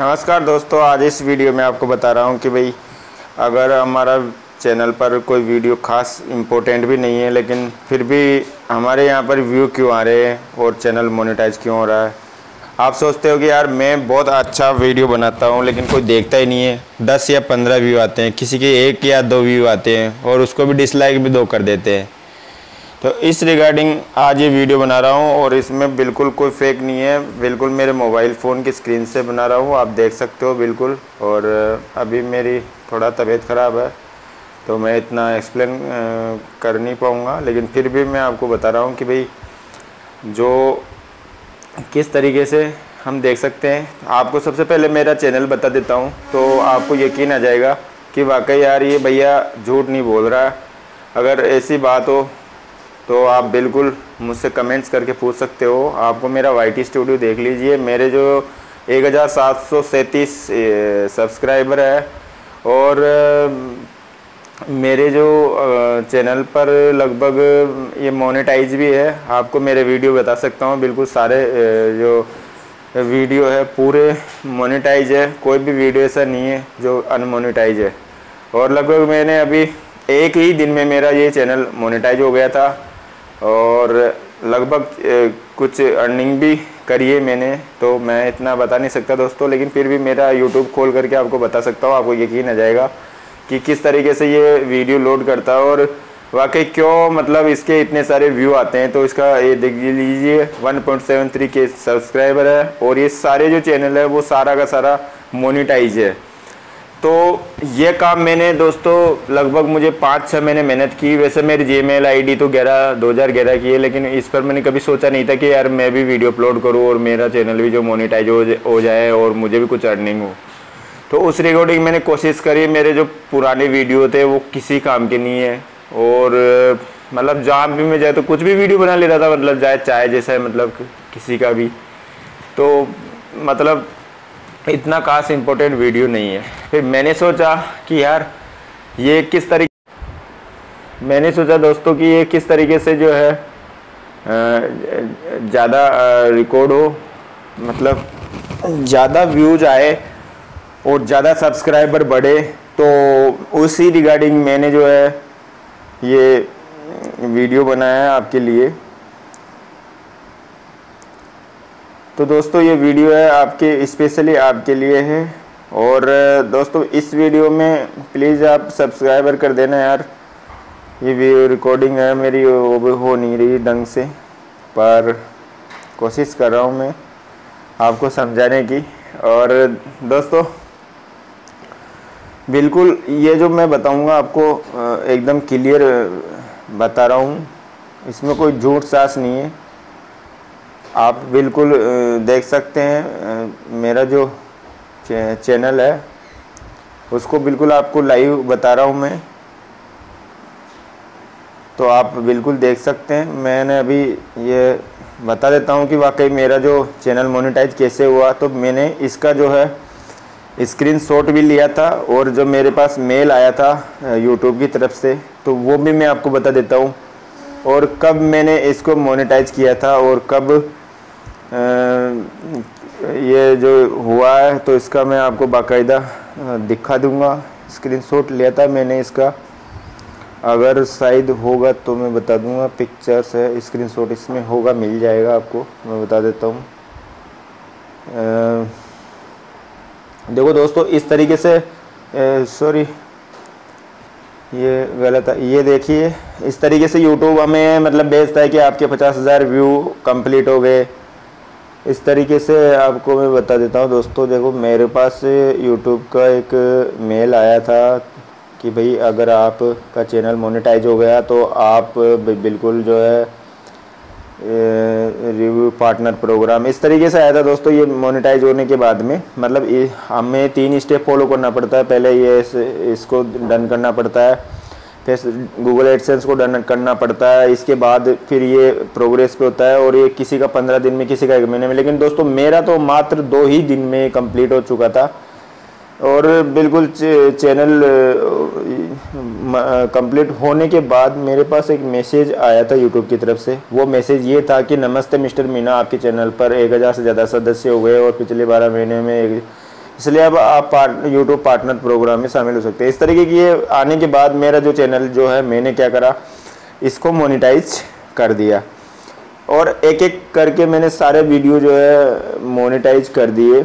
नमस्कार दोस्तों, आज इस वीडियो में आपको बता रहा हूँ कि भाई, अगर हमारा चैनल पर कोई वीडियो खास इम्पोर्टेंट भी नहीं है, लेकिन फिर भी हमारे यहाँ पर व्यू क्यों आ रहे हैं और चैनल मोनेटाइज क्यों हो रहा है? आप सोचते हो कि यार, मैं बहुत अच्छा वीडियो बनाता हूँ, लेकिन कोई देखता ही नहीं है। दस या पंद्रह व्यू आते हैं, किसी के एक या दो व्यू आते हैं, और उसको भी डिसलाइक भी दो कर देते हैं। तो इस रिगार्डिंग आज ये वीडियो बना रहा हूँ और इसमें बिल्कुल कोई फेक नहीं है। बिल्कुल मेरे मोबाइल फ़ोन की स्क्रीन से बना रहा हूँ। आप देख सकते हो बिल्कुल। और अभी मेरी थोड़ा तबीयत ख़राब है तो मैं इतना एक्सप्लेन कर नहीं पाऊँगा। लेकिन फिर भी मैं आपको बता रहा हूँ कि भाई, जो किस तरीके से हम देख सकते हैं। आपको सबसे पहले मेरा चैनल बता देता हूँ तो आपको यकीन आ जाएगा कि वाकई यार ये भैया झूठ नहीं बोल रहा अगर ऐसी बात हो तो आप बिल्कुल मुझसे कमेंट्स करके पूछ सकते हो। आपको मेरा वाईटी स्टूडियो देख लीजिए। मेरे जो एक हज़ार सात सौ सैंतीस सब्सक्राइबर है और मेरे जो चैनल पर लगभग ये मोनेटाइज भी है। आपको मेरे वीडियो बता सकता हूँ। बिल्कुल सारे जो वीडियो है, पूरे मोनेटाइज है। कोई भी वीडियो ऐसा नहीं है जो अनमोनेटाइज है। और लगभग मैंने अभी एक ही दिन में मेरा ये चैनल मोनेटाइज हो गया था। और लगभग कुछ अर्निंग भी करी है मैंने तो मैं इतना बता नहीं सकता दोस्तों, लेकिन फिर भी मेरा यूट्यूब खोल करके आपको बता सकता हूँ, आपको यकीन आ जाएगा कि किस तरीके से ये वीडियो लोड करता है और वाकई क्यों मतलब इसके इतने सारे व्यू आते हैं तो इसका ये देख लीजिए 1.73 के सब्सक्राइबर है और ये सारे जो चैनल है, वो सारा का सारा मोनिटाइज है। तो ये काम मैंने दोस्तों लगभग मुझे पाँच छः महीने मेहनत की। वैसे मेरी जी मेल आई तो ग्यारह दो हज़ार ग्यारह की है लेकिन इस पर मैंने कभी सोचा नहीं था कि यार मैं भी वीडियो अपलोड करूँ और मेरा चैनल भी जो मोनिटाइज हो, जाए और मुझे भी कुछ अर्निंग हो। तो उस रिकॉर्डिंग मैंने कोशिश करी मेरे जो पुराने वीडियो थे वो किसी काम के नहीं है। और मतलब जहाँ भी मैं जाए तो कुछ भी वीडियो बना लेता था मतलब जाए चाहे जैसा मतलब किसी का भी। तो मतलब इतना खास इम्पोर्टेंट वीडियो नहीं है। फिर मैंने सोचा कि यार, ये किस तरीके मैंने सोचा दोस्तों कि ये किस तरीके से जो है ज़्यादा रिकॉर्ड हो मतलब ज़्यादा व्यूज़ आए और ज़्यादा सब्सक्राइबर बढ़े तो उसी रिगार्डिंग मैंने जो है, ये, वीडियो बनाया है आपके लिए। तो दोस्तों, ये वीडियो है आपके स्पेशली आपके लिए है। और, दोस्तों, इस वीडियो में प्लीज़ आप सब्सक्राइबर कर देना यार। ये वीडियो रिकॉर्डिंग है, मेरी वो भी हो नहीं रही ढंग से। पर कोशिश कर रहा हूँ मैं आपको समझाने की। और, दोस्तों, बिल्कुल ये जो मैं बताऊँगा आपको एकदम क्लियर बता रहा हूँ। इसमें कोई झूठ सास नहीं है। आप बिल्कुल देख सकते हैं मेरा जो चैनल है, उसको बिल्कुल आपको लाइव बता रहा हूँ मैं। तो आप बिल्कुल देख सकते हैं, मैंने अभी ये बता देता हूँ कि वाकई मेरा जो चैनल मोनेटाइज कैसे हुआ तो मैंने इसका जो है स्क्रीन शॉट भी लिया था, और जो मेरे पास मेल आया था यूट्यूब की तरफ़ से तो वो भी मैं आपको बता देता हूँ। और कब मैंने इसको मोनेटाइज किया था, और कब ये जो हुआ है तो इसका मैं आपको बाकायदा दिखा दूँगा। स्क्रीनशॉट लिया था मैंने इसका। अगर शायद होगा तो मैं बता दूँगा। पिक्चर्स है, स्क्रीनशॉट इसमें होगा, मिल जाएगा आपको, मैं बता देता हूँ। देखो दोस्तों, इस तरीके से सॉरी ये गलत है। ये देखिए, इस तरीके से यूट्यूब हमें मतलब भेजता है कि आपके पचास हज़ार व्यू कंप्लीट हो गए। इस तरीके से आपको मैं बता देता हूँ दोस्तों देखो मेरे पास यूट्यूब का एक मेल आया था कि भाई अगर आप का चैनल मोनेटाइज हो गया तो आप बिल्कुल जो है रिव्यू पार्टनर प्रोग्राम इस तरीके से आया था दोस्तों ये मोनेटाइज होने के बाद में। मतलब हमें तीन स्टेप फॉलो करना पड़ता है। पहले ये इस, इसको डन करना पड़ता है। फिर गूगल एडसेंस को डन करना पड़ता है। इसके बाद फिर ये प्रोग्रेस पे होता है और ये किसी का पंद्रह दिन में, किसी का एक महीने में। लेकिन दोस्तों, मेरा तो मात्र दो ही दिन में कंप्लीट हो चुका था। और बिल्कुल चैनल कंप्लीट होने के बाद मेरे पास एक मैसेज आया था यूट्यूब की तरफ़ से। वो मैसेज ये था कि, नमस्ते मिस्टर मीना, आपके चैनल पर एक हज़ार से ज़्यादा सदस्य हो गए और पिछले बारह महीने में एक इसलिए अब आप पार्ट यूट्यूब पार्टनर प्रोग्राम में शामिल हो सकते हैं। इस तरीके की ये आने के बाद मेरा जो चैनल जो है, मैंने क्या करा, इसको मोनिटाइज कर दिया। और एक एक करके मैंने सारे वीडियो जो है मोनिटाइज कर दिए।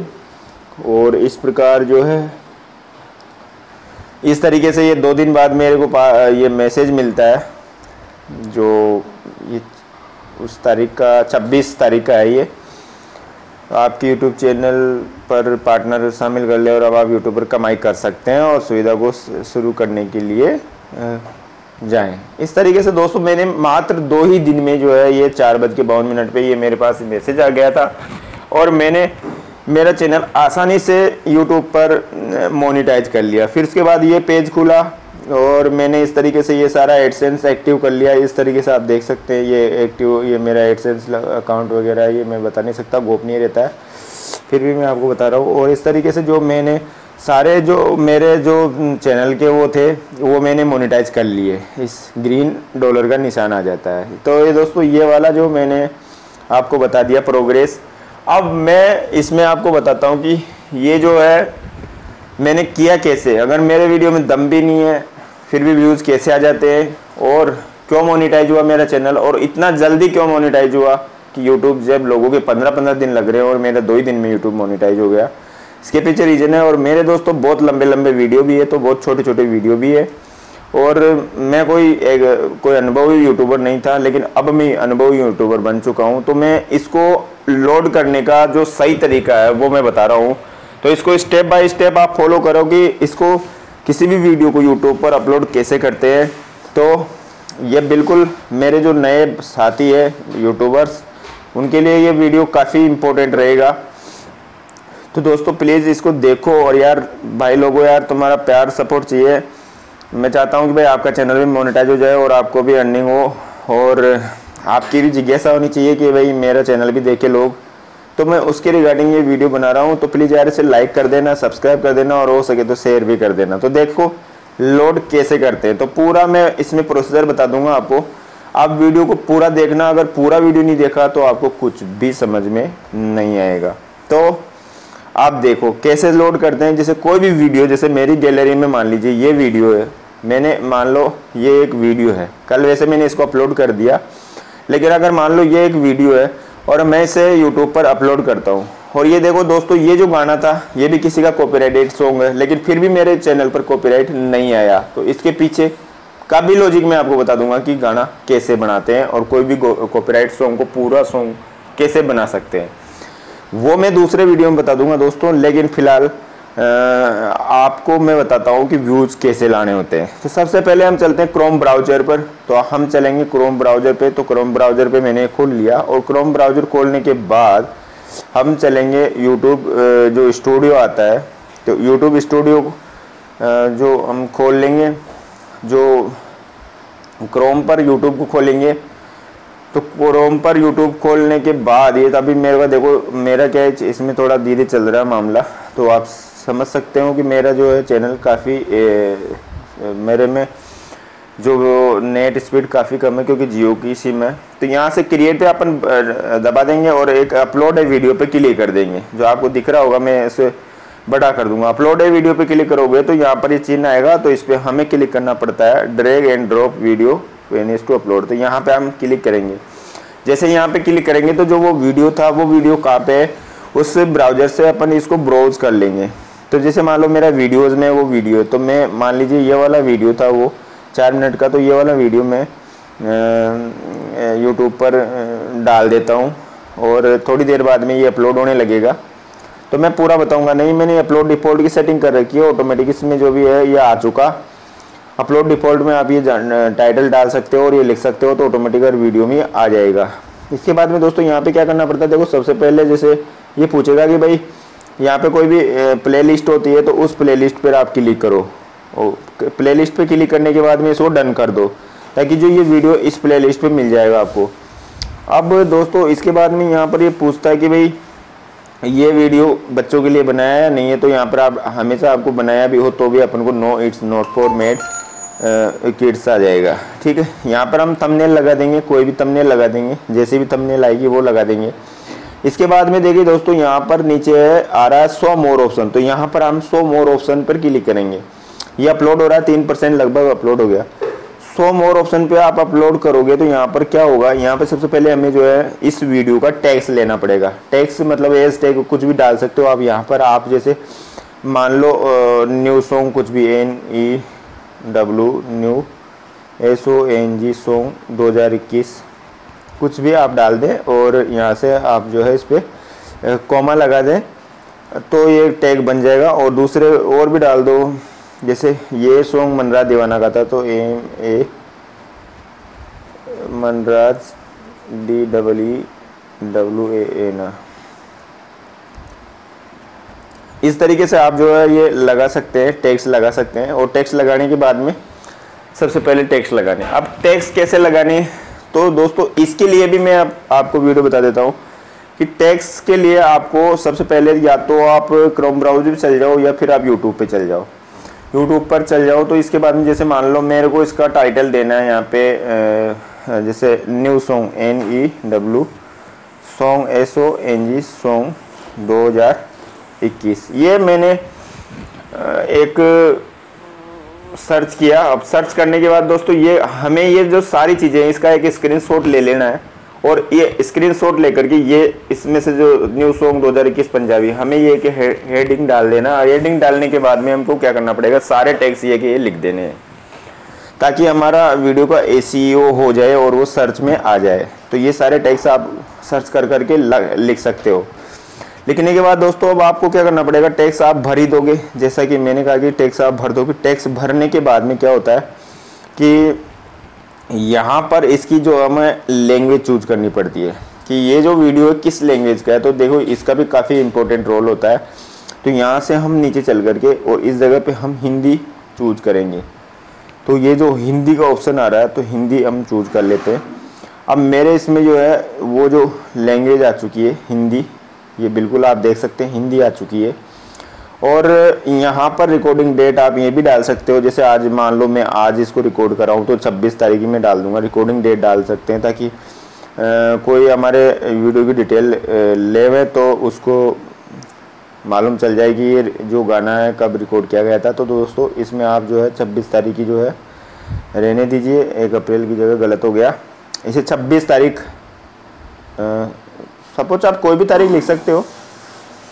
और इस प्रकार जो है, इस तरीके से ये दो दिन बाद मेरे को ये मैसेज मिलता है, जो ये उस तारीख का 26 तारीख का है ये। आपके यूट्यूब चैनल पर पार्टनर शामिल कर ले और अब आप यूट्यूब पर कमाई कर सकते हैं और सुविधा को शुरू करने के लिए जाएँ। इस तरीके से दोस्तों मैंने मात्र दो ही दिन में जो है ये चार बज के बावन मिनट पे ये मेरे पास मैसेज आ गया था। और मैंने, मेरा चैनल आसानी से यूट्यूब पर मोनिटाइज कर लिया। फिर उसके बाद ये पेज खुला। और मैंने इस तरीके से ये सारा एडसेंस एक्टिव कर लिया। इस तरीके से आप देख सकते हैं, ये एक्टिव ये मेरा एडसेंस अकाउंट वगैरह, ये मैं बता नहीं सकता, गोपनीय रहता है। फिर भी मैं आपको बता रहा हूँ। और इस तरीके से जो मैंने सारे जो, मेरे जो चैनल के वो थे, वो मैंने मोनेटाइज कर लिए। इस ग्रीन डॉलर का निशान आ जाता है। तो ये दोस्तों, ये वाला जो मैंने आपको बता दिया प्रोग्रेस अब मैं इसमें आपको बताता हूँ कि ये जो है, मैंने किया कैसे? अगर मेरे वीडियो में दम भी नहीं है फिर भी व्यूज़ कैसे आ जाते हैं? और क्यों मोनिटाइज हुआ मेरा चैनल और इतना जल्दी क्यों मोनिटाइज हुआ कि यूट्यूब जब लोगों के पंद्रह पंद्रह दिन लग रहे हैं और मेरा दो ही दिन में यूट्यूब मोनिटाइज हो गया। इसके पीछे रीजन है और मेरे दोस्तों बहुत लंबे लंबे वीडियो भी है तो बहुत छोटे छोटे वीडियो भी है। और मैं कोई एक, कोई अनुभवी यूट्यूबर नहीं था, लेकिन अब मैं अनुभवी यूट्यूबर बन चुका हूँ तो मैं इसको लोड करने का जो सही तरीका है, वो मैं बता रहा हूँ। तो इसको स्टेप बाय स्टेप आप फॉलो करो कि इसको किसी भी वीडियो को यूट्यूब पर अपलोड कैसे करते हैं? तो ये बिल्कुल मेरे जो नए साथी है यूट्यूबर्स उनके लिए ये वीडियो काफ़ी इम्पोर्टेंट रहेगा। तो दोस्तों प्लीज़ इसको देखो और यार, भाई लोगों, यार तुम्हारा प्यार सपोर्ट चाहिए। मैं चाहता हूँ कि भाई आपका चैनल भी मोनेटाइज हो जाए और आपको भी अर्निंग हो, और आपकी भी जिज्ञासा होनी चाहिए कि भाई मेरा चैनल भी देखे लोग तो मैं उसके रिगार्डिंग ये वीडियो बना रहा हूँ तो प्लीज़ यार इसे लाइक कर देना सब्सक्राइब कर देना और हो सके तो शेयर भी कर देना। तो देखो लोड कैसे करते हैं? तो पूरा मैं इसमें प्रोसीजर बता दूँगा आपको। आप वीडियो को पूरा देखना, अगर पूरा वीडियो नहीं देखा तो आपको कुछ भी समझ में नहीं आएगा। तो आप देखो, कैसे लोड करते हैं? जैसे कोई भी वीडियो जैसे मेरी गैलरी में मान लीजिए ये वीडियो है, मैंने मान लो ये एक वीडियो है। कल वैसे मैंने इसको अपलोड कर दिया, लेकिन अगर मान लो ये एक वीडियो है और मैं इसे यूट्यूब पर अपलोड करता हूँ। और ये देखो दोस्तों, ये जो गाना था, ये भी किसी का कॉपीराइटेड सॉन्ग है, लेकिन फिर भी मेरे चैनल पर कॉपीराइट नहीं आया। तो इसके पीछे का भी लॉजिक मैं आपको बता दूँगा कि गाना कैसे बनाते हैं और कोई भी कॉपीराइट सॉन्ग को पूरा सॉन्ग कैसे बना सकते हैं। वो मैं दूसरे वीडियो में बता दूँगा दोस्तों, लेकिन फ़िलहाल आपको मैं बताता हूँ कि व्यूज़ कैसे लाने होते हैं। तो सबसे पहले हम चलते हैं क्रोम ब्राउज़र पर। तो हम चलेंगे क्रोम ब्राउज़र पे। तो क्रोम ब्राउज़र पे मैंने खोल लिया और क्रोम ब्राउज़र खोलने के बाद हम चलेंगे यूट्यूब जो स्टूडियो आता है। तो यूट्यूब स्टूडियो जो हम खोल लेंगे, जो क्रोम पर यूट्यूब को खोलेंगे। तो क्रोम पर यूट्यूब खोलने के बाद ये तभी मेरे को देखो, मेरा क्या है, इसमें थोड़ा धीरे चल रहा है मामला। तो आप समझ सकते हो कि मेरा जो है चैनल काफ़ी मेरे में जो नेट स्पीड काफ़ी कम है क्योंकि जियो की सिम है। तो यहाँ से क्रिएट पे अपन दबा देंगे और एक अपलोड है वीडियो पे क्लिक कर देंगे। जो आपको दिख रहा होगा, मैं इसे बड़ा कर दूँगा। अपलोड है वीडियो पे क्लिक करोगे तो यहाँ पर ये चिन्ह आएगा तो इस पर हमें क्लिक करना पड़ता है ड्रैग एंड ड्रॉप वीडियो वेनिस टू अपलोड तो यहाँ पर हम क्लिक करेंगे। जैसे यहाँ पर क्लिक करेंगे तो जो वो वीडियो था, वो वीडियो कहाँ पर है? उस ब्राउज़र से अपन इसको ब्राउज कर लेंगे। तो जैसे मान लो मेरा वीडियोज़ में वो वीडियो तो मैं मान लीजिए ये वाला वीडियो था वो, चार मिनट का तो ये वाला वीडियो मैं यूट्यूब पर डाल देता हूँ और थोड़ी देर बाद में ये अपलोड होने लगेगा। तो मैं पूरा बताऊँगा, नहीं, मैंने अपलोड डिफ़ॉल्ट की सेटिंग कर रखी है ऑटोमेटिक इसमें जो भी है, ये आ चुका। अपलोड डिफ़ॉल्ट में आप ये टाइटल डाल सकते हो और ये लिख सकते हो तो ऑटोमेटिक वीडियो में आ जाएगा। इसके बाद में दोस्तों यहाँ पे क्या करना पड़ता है? देखो, सबसे पहले जैसे ये पूछेगा कि भाई यहाँ पे कोई भी प्ले लिस्ट होती है तो उस प्ले लिस्ट पर आप क्लिक करो। प्ले लिस्ट पर क्लिक करने के बाद में इसको डन कर दो, ताकि जो ये वीडियो इस प्ले लिस्ट पर मिल जाएगा आपको। अब दोस्तों, इसके बाद में यहाँ पर ये पूछता है कि भाई, ये वीडियो बच्चों के लिए बनाया या नहीं है? तो यहाँ पर आप, हमेशा आपको बनाया भी हो तो भी अपन को no it's not for made kids आ जाएगा। ठीक है? यहाँ पर हम थंबनेल लगा देंगे, कोई भी थंबनेल लगा देंगे, जैसे भी थंबनेल आएगी, वो लगा देंगे। इसके बाद में देखिए दोस्तों, यहाँ पर नीचे आ रहा है सो मोर ऑप्शन। तो यहाँ पर हम सो मोर ऑप्शन पर क्लिक करेंगे। ये अपलोड हो रहा है, तीन परसेंट लगभग अपलोड हो गया। सो मोर ऑप्शन पे आप अपलोड करोगे तो यहाँ पर क्या होगा? यहाँ पर सबसे पहले हमें जो है इस वीडियो का टैक्स लेना पड़ेगा। टैक्स मतलब एज टैग कुछ भी डाल सकते हो आप यहाँ पर। आप जैसे मान लो न्यू सॉन्ग कुछ भी, N, E, W, new, S, O, N, G, song 2021 कुछ भी आप डाल दें और यहाँ से आप जो है इस पर कॉमा लगा दें तो ये टैग बन जाएगा। और दूसरे और भी डाल दो, जैसे ये सॉन्ग मनराज दीवाना का था तो M A, Manraj D double E W A A ना इस तरीके से आप जो है ये लगा सकते हैं टैक्स लगा सकते हैं। और टैक्स लगाने के बाद में सबसे पहले टैक्स लगाने। अब टैक्स कैसे लगाने? तो दोस्तों इसके लिए भी मैं आप, आपको वीडियो बता देता हूँ कि टैक्स के लिए आपको सबसे पहले या तो आप क्रोम ब्राउज़र पे चल जाओ या फिर आप यूट्यूब पे चल जाओ। यूट्यूब पर चल जाओ तो इसके बाद में जैसे मान लो मेरे को इसका टाइटल देना है यहाँ पे जैसे new song N E W song S O N G song दो हज़ार इक्कीस। ये मैंने एक सर्च किया। अब सर्च करने के बाद दोस्तों ये, हमें ये जो सारी चीज़ें हैं, इसका एक स्क्रीनशॉट ले लेना है। और ये स्क्रीनशॉट लेकर के ये, इसमें से जो न्यू सॉन्ग 2021 पंजाबी, हमें ये कि हेडिंग डाल देना। हेडिंग डालने के बाद में हमको क्या करना पड़ेगा? सारे टैक्स ये कि ये लिख देने हैं। ताकि हमारा वीडियो का ए e हो जाए और वो सर्च में आ जाए। तो ये सारे टैक्स आप सर्च कर, करके लिख सकते हो। लिखने के बाद दोस्तों, अब आपको क्या करना पड़ेगा? टैक्स आप भर ही दोगे। जैसा कि मैंने कहा कि टैक्स आप भर दोगे। टैक्स भरने के बाद में क्या होता है कि यहाँ पर इसकी जो हमें लैंग्वेज चूज़ करनी पड़ती है कि ये जो वीडियो है, किस लैंग्वेज का है? तो देखो, इसका भी काफ़ी इंपॉर्टेंट रोल होता है। तो यहाँ से हम नीचे चल करके और इस जगह पे हम हिंदी चूज़ करेंगे। तो ये जो हिंदी का ऑप्शन आ रहा है तो हिंदी हम चूज़ कर लेते हैं। अब मेरे इसमें जो है, वो जो लैंग्वेज आ चुकी है, हिंदी ये बिल्कुल आप देख सकते हैं हिंदी आ चुकी है। और यहाँ पर रिकॉर्डिंग डेट आप ये भी डाल सकते हो जैसे आज मान लो मैं आज इसको रिकॉर्ड कर रहा हूँ तो 26 तारीख में डाल दूँगा। रिकॉर्डिंग डेट डाल सकते हैं ताकि आ, कोई हमारे वीडियो की डिटेल ले हुए तो उसको मालूम चल जाएगी ये जो गाना है कब रिकॉर्ड किया गया था। तो दोस्तों इसमें आप जो है छब्बीस तारीख की जो है रहने दीजिए। एक अप्रैल की जगह गलत हो गया। इसे छब्बीस तारीख सपोज़ आप कोई भी तारीख लिख सकते हो।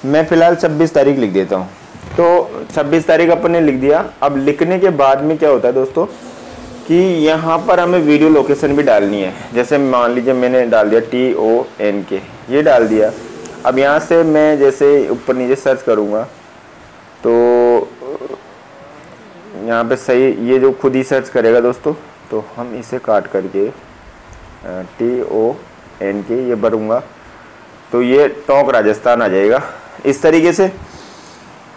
मैं फ़िलहाल 26 तारीख लिख देता हूँ। तो 26 तारीख अपन ने लिख दिया। अब लिखने के बाद में क्या होता है दोस्तों कि यहाँ पर हमें वीडियो लोकेशन भी डालनी है। जैसे मान लीजिए मैंने डाल दिया टी ओ एन के ये डाल दिया। अब यहाँ से मैं जैसे ऊपर नीचे सर्च करूँगा तो यहाँ पे सही, ये जो खुद ही सर्च करेगा दोस्तों तो हम इसे काट करके टी ओ एन के ये भरूँगा। तो ये टॉक राजस्थान आ जाएगा। इस तरीके से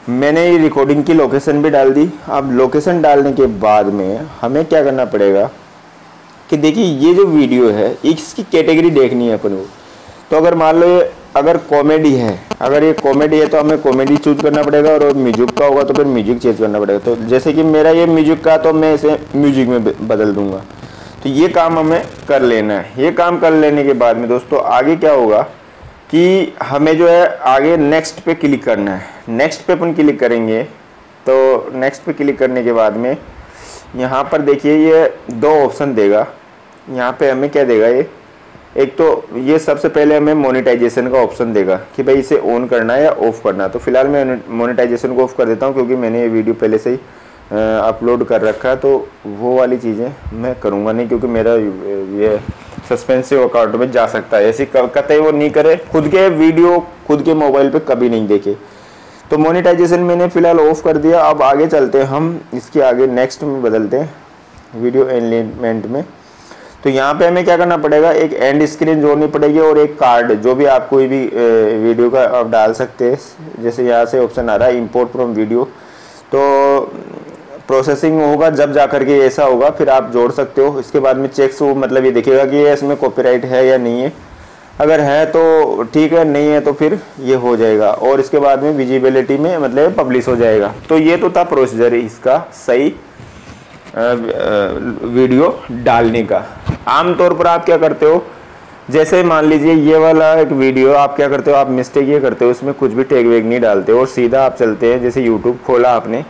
मैंने ये रिकॉर्डिंग की लोकेशन भी डाल दी। अब लोकेशन डालने के बाद में हमें क्या करना पड़ेगा कि देखिए, ये जो वीडियो है, इसकी कैटेगरी देखनी है अपन को। तो अगर मान लो ये, अगर कॉमेडी है, अगर ये कॉमेडी है तो हमें कॉमेडी चूज़ करना पड़ेगा और म्यूज़िक का होगा तो फिर म्यूज़िक चेंज करना पड़ेगा। तो जैसे कि मेरा ये म्यूज़िक का तो मैं इसे म्यूज़िक में बदल दूँगा। तो ये काम हमें कर लेना है। ये काम कर लेने के बाद में दोस्तों, आगे क्या होगा कि हमें जो है आगे नेक्स्ट पे क्लिक करना है। नेक्स्ट पे अपन क्लिक करेंगे तो नेक्स्ट पे क्लिक करने के बाद में यहाँ पर देखिए ये दो ऑप्शन देगा। यहाँ पे हमें क्या देगा ये? एक तो ये सबसे पहले हमें मोनेटाइजेशन का ऑप्शन देगा कि भाई इसे ऑन करना है या ऑफ़ करना है। तो फ़िलहाल मैं मोनेटाइजेशन को ऑफ़ कर देता हूँ क्योंकि मैंने ये वीडियो पहले से ही अपलोड कर रखा है तो वो वाली चीज़ें मैं करूँगा नहीं क्योंकि मेरा ये सस्पेंसिव अकाउंट में जा सकता है। ऐसी कतई वो नहीं करे। खुद के वीडियो खुद के मोबाइल पे कभी नहीं देखे। तो मोनेटाइजेशन मैंने फ़िलहाल ऑफ़ कर दिया। अब आगे चलते हैं हम। इसके आगे नेक्स्ट में बदलते हैं। वीडियो एनलिमेंट में। तो यहाँ पे हमें क्या करना पड़ेगा? एक एंड स्क्रीन जोड़नी पड़ेगी और एक कार्ड जो भी आप कोई भी वीडियो का आप डाल सकते हैं। जैसे यहाँ से ऑप्शन आ रहा है इम्पोर्ट फ्रॉम वीडियो तो प्रोसेसिंग होगा, जब जा करके ऐसा होगा, फिर आप जोड़ सकते हो। इसके बाद में चेक्स वो मतलब ये देखिएगा कि इसमें कॉपीराइट है या नहीं है। अगर है तो ठीक है, नहीं है तो फिर ये हो जाएगा। और इसके बाद में विजिबिलिटी में मतलब पब्लिश हो जाएगा। तो ये तो था प्रोसीजर इसका सही वीडियो डालने का। आमतौर पर आप क्या करते हो, जैसे मान लीजिए ये वाला एक वीडियो आप क्या करते हो, आप मिस्टेक ये करते हो, उसमें कुछ भी टेग वेग नहीं डालते और सीधा आप चलते हैं, जैसे यूट्यूब खोला आपने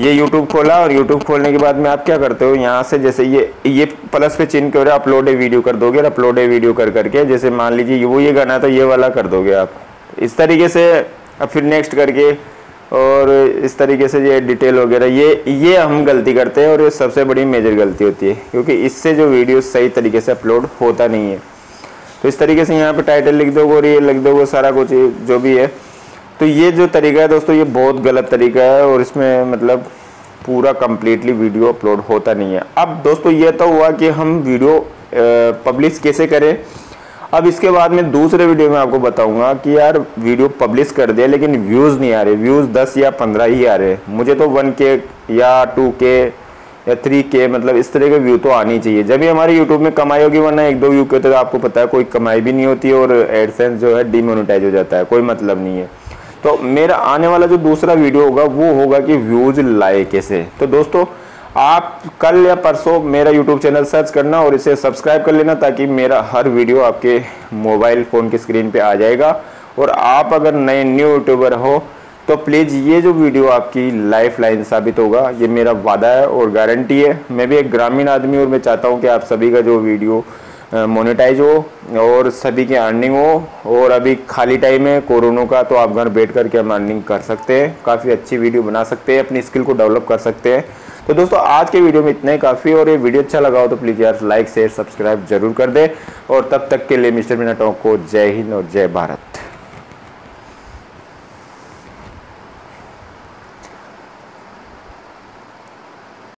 ये यूट्यूब खोला और यूट्यूब खोलने के बाद में आप क्या करते हो? यहाँ से जैसे ये ये प्लस पे चिन्ह कर अपलोड ए वीडियो कर दोगे और अपलोड ए वीडियो कर करके जैसे मान लीजिए वो ये गाना है तो ये वाला कर दोगे आप। इस तरीके से, अब फिर नेक्स्ट करके और इस तरीके से ये डिटेल वगैरह, ये ये हम गलती करते हैं और ये सबसे बड़ी मेजर गलती होती है, क्योंकि इससे जो वीडियो सही तरीके से अपलोड होता नहीं है। तो इस तरीके से यहाँ पे टाइटल लिख दोगे और ये लिख दोगे, सारा कुछ जो भी है। तो ये जो तरीका है दोस्तों, ये बहुत गलत तरीका है और इसमें मतलब पूरा कम्प्लीटली वीडियो अपलोड होता नहीं है। अब दोस्तों, ये तो हुआ कि हम वीडियो पब्लिश कैसे करें? अब इसके बाद में दूसरे वीडियो में आपको बताऊँगा कि यार वीडियो पब्लिश कर दिया लेकिन व्यूज़ नहीं आ रहे। व्यूज़ 10 या 15 ही आ रहे। मुझे तो 1 के या 2 के या 3 के मतलब इस तरह के व्यू तो आनी चाहिए। जब भी हमारे यूट्यूब में कमाई होगी, वरना एक दो व्यू के तो आपको पता है, कोई कमाई भी नहीं होती और एडसेंस जो है डीमोनिटाइज हो जाता है। कोई मतलब नहीं है। तो मेरा आने वाला जो दूसरा वीडियो होगा, वो होगा कि व्यूज़ लाए कैसे। तो दोस्तों, आप कल या परसों मेरा यूट्यूब चैनल सर्च करना और इसे सब्सक्राइब कर लेना ताकि मेरा हर वीडियो आपके मोबाइल फ़ोन की स्क्रीन पे आ जाएगा। और आप अगर नए न्यू यूट्यूबर हो तो प्लीज़ ये जो वीडियो आपकी लाइफ लाइन साबित होगा, ये मेरा वादा है और गारंटी है। मैं भी एक ग्रामीण आदमी और मैं चाहता हूँ कि आप सभी का जो वीडियो मोनेटाइज हो और सभी की अर्निंग हो और अभी खाली टाइम है कोरोना का तो आप घर बैठ करके हम अर्निंग कर सकते हैं। काफ़ी अच्छी वीडियो बना सकते हैं, अपनी स्किल को डेवलप कर सकते हैं। तो दोस्तों, आज के वीडियो में इतना ही काफ़ी और ये वीडियो अच्छा लगा हो तो प्लीज़ यार लाइक शेयर सब्सक्राइब ज़रूर कर दे। और तब तक के लिए मिस्टर मीना टॉक को जय हिंद और जय भारत।